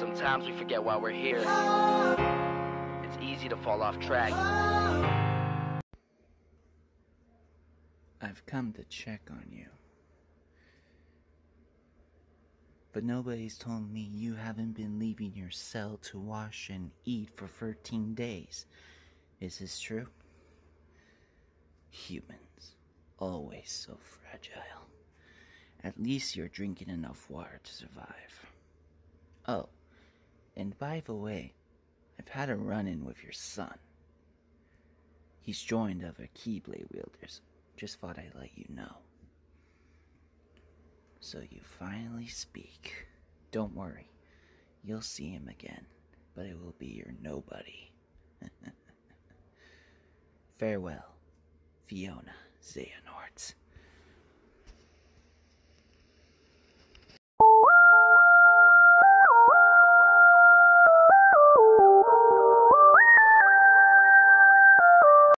Sometimes we forget why we're here. It's easy to fall off track. I've come to check on you. But nobody's told me you haven't been leaving your cell to wash and eat for 13 days. Is this true? Humans, always so fragile. At least you're drinking enough water to survive. Oh, and by the way, I've had a run in with your son. He's joined other Keyblade wielders. Just thought I'd let you know. So you finally speak. Don't worry, you'll see him again, but it will be your nobody. Farewell, Fiona Xehanorts.